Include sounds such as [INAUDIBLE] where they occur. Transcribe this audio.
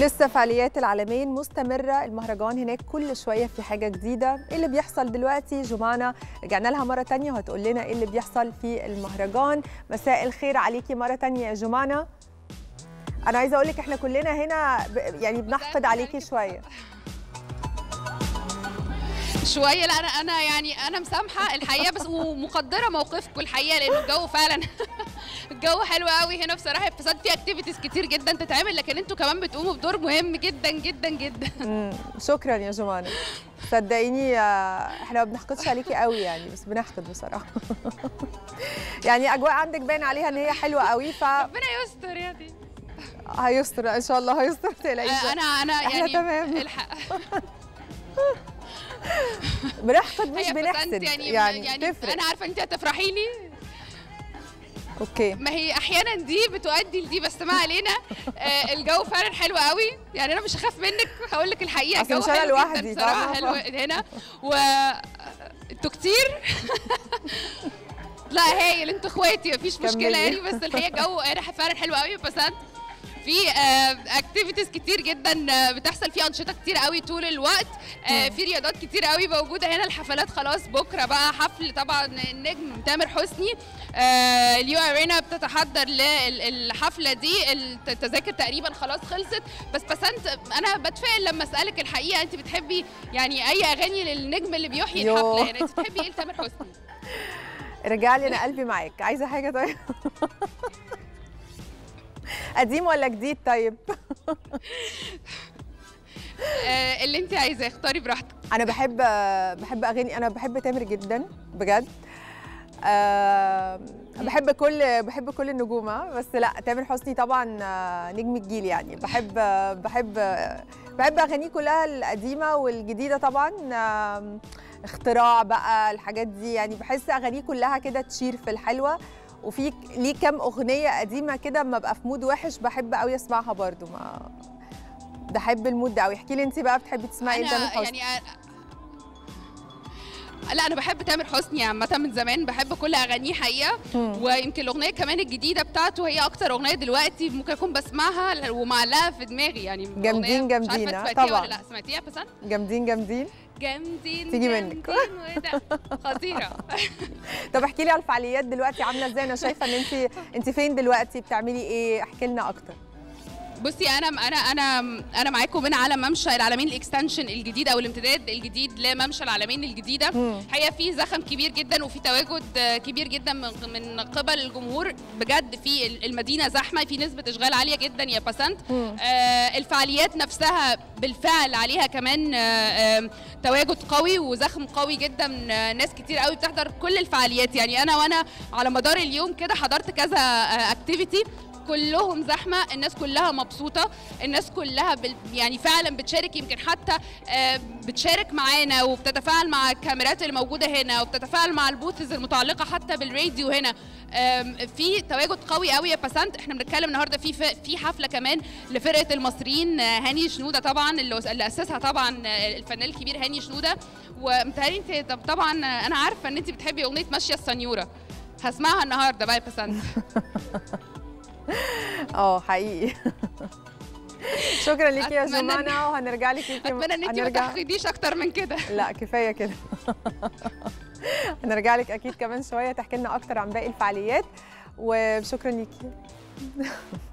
لسه فعاليات العالمين مستمرة. المهرجان هناك كل شوية في حاجة جديدة. إيه اللي بيحصل دلوقتي؟ جمانة رجعنا لها مرة تانية وهتقول لنا إيه اللي بيحصل في المهرجان. مساء الخير عليكي مرة تانية يا جمانة أنا عايزة أقول لك إحنا كلنا هنا يعني بنحقد عليكي شوية. شوية. لا أنا أنا يعني أنا مسامحة الحقيقة بس ومقدرة موقفكم الحقيقة لأن الجو فعلا [LAUGHS] الجو حلو قوي هنا بصراحة. فساد في activities كتير جدا تتعمل لكن أنتوا كمان بتقوموا بدور مهم جدا جدا جدا. شكرا يا جمانة. صدقيني آه، إحنا ما بنحقدش عليكي قوي يعني بس بنحقد بصراحة. [LAUGHS] يعني أجواء عندك باين عليها إن هي حلوة قوي ف ربنا يستر يا دي. هيستر إن شاء الله هيستر تقلقيش. أنا أنا يعني تمام. [LAUGHS] بنحقد مش بنحسد يعني يعني, يعني تفرق أنا عارفة أنت هتفرحي لي okay. ما هي أحيانا دي بتؤدي لدي بس ما علينا. آه الجو فعلا حلو قوي. يعني أنا مش هخاف منك هقول لك الحقيقة الجو حلو لوحدي، فاهمة؟ حلو هنا. و أنتوا كتير. [LAUGHS] لا هايل. أنتوا اخواتي مفيش مشكلة. يعني بس الحقيقة الجو [LAUGHS] فعلا حلو قوي. بس في activities كتير جدا آه، بتحصل في أنشطة كتير قوي طول الوقت. آه، في رياضات كتير قوي موجودة هنا الحفلات خلاص بكرة بقى حفل طبعا النجم تامر حسني. آه، اليو ارينا بتتحضر للحفله دي التذاكر تقريبا خلاص خلصت. بس بس انت أنا بتفائل لما أسألك الحقيقة أنت بتحبي يعني أي أغاني للنجم اللي بيحيي. الحفلة؟ يعني أنت بتحبي إيه لتامر حسني؟ [LAUGHS] رجع لي أنا قلبي معاك. عايزة حاجة طيب؟ [LAUGHS] قديم ولا جديد طيب؟ [LAUGHS] آه، اللي انت عايزاه اختاري براحتك. أنا بحب بحب أغاني أنا بحب تامر جدا بجد. أه بحب كل بحب كل النجوم آه، بس لا تامر حسني طبعا آه، نجم الجيل يعني. بحب بحب بحب أغانيه كلها القديمة والجديدة طبعا. اختراع بقى الحاجات دي يعني. بحس أغانيه كلها كده تشير في الحلوة. وفي ليه كام أغنية قديمة كده اما ابقى في مود وحش بحب قوي أسمعها برضو. ما بحب المود ده قوي احكي لي انت بقى بتحبي تسمعي إيه؟ لتامر أنا حسني. يعني أ- لا أنا بحب تامر حسني عامة من زمان. بحب كل أغانيه حقيقة. مم. ويمكن الأغنية كمان الجديدة بتاعته هي أكتر أغنية دلوقتي ممكن أكون بسمعها ومعلقة في دماغي. يعني جامدين جامدين، آه، طبعاً. ولا لأ؟ سمعتيها بس؟ جامدين جامدين. جامدين تيجي منك. خطيرة. [LAUGHS] طب احكي لي على الفعاليات دلوقتي عاملة إزاي؟ أنا شايفة إن انت انت فين دلوقتي؟ بتعملي إيه؟ احكي لنا أكتر. بصي أنا أنا أنا أنا معاكم من على ممشى العلمين ال extension الجديد أو الامتداد الجديد لممشى العلمين الجديدة. الحقيقة في زخم كبير جدا وفي تواجد آه، كبير جدا من من قبل الجمهور بجد في ال- المدينة زحمة في نسبة إشغال عالية جدا يا باسنت. آه، الفعاليات نفسها بالفعل عليها كمان آه، آه، تواجد قوي وزخم قوي جدا آه، ناس كتير قوي بتحضر كل الفعاليات يعني أنا وأنا على مدار اليوم كده حضرت كذا activity كلهم زحمة الناس كلها مبسوطة الناس كلها يعني فعلا بتشارك يمكن حتى آه، بتشارك معانا وبتتفاعل مع الكاميرات اللي موجودة هنا وبتتفاعل مع ال booths المتعلقة حتى بالراديو هنا. في تواجد قوي قوي يا باسنت إحنا بنتكلم النهارده في في حفلة كمان لفرقة المصريين آه، هاني شنودة طبعا اللي أسسها طبعا آه، الفنان الكبير هاني شنودة. ومتهيألي انت طب- طبعا أنا عارفة إن انت بتحبي أغنية ماشية السنيورة. هسمعها النهارده بقى يا باسنت [LAUGHS] [LAUGHS] آه حقيقي. [LAUGHS] شكرا ليكي يا جمانة وهنرجع لك يمكن أتمنى إن انت ما هنرجع. تحقديش أكتر من كده. [LAUGHS] لا كفاية كده. هنرجع لك أكيد كمان شوية تحكي لنا أكتر عن باقي الفعاليات. وشكرا ليكي.